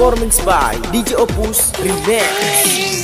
performance by DJ Opus Remix.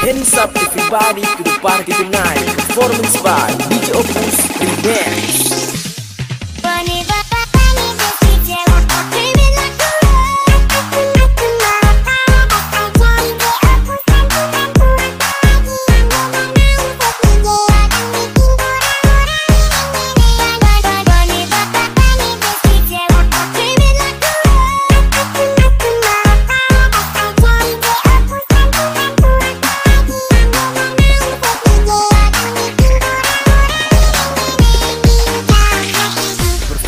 Hands up body to the party tonight. Performance by DJ Opus dance.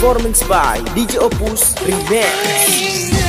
performance by DJ Opus Remix.